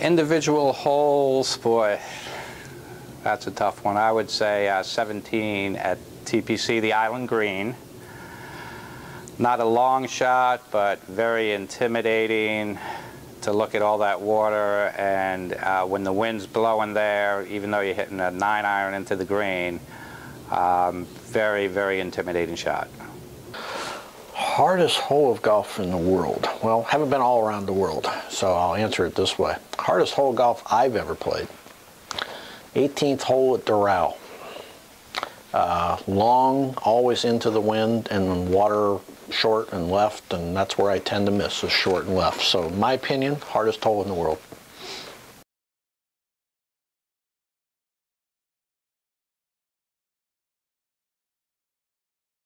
Individual holes, boy, that's a tough one. I would say uh, 17 at TPC, the Island Green. Not a long shot, but very intimidating to look at all that water. And uh, when the wind's blowing there, even though you're hitting a nine iron into the green, um, very, very intimidating shot. Hardest hole of golf in the world. Well, haven't been all around the world, so I'll answer it this way. Hardest hole of golf I've ever played. 18th hole at Doral. Uh, long, always into the wind, and water short and left, and that's where I tend to miss is short and left. So, my opinion, hardest hole in the world.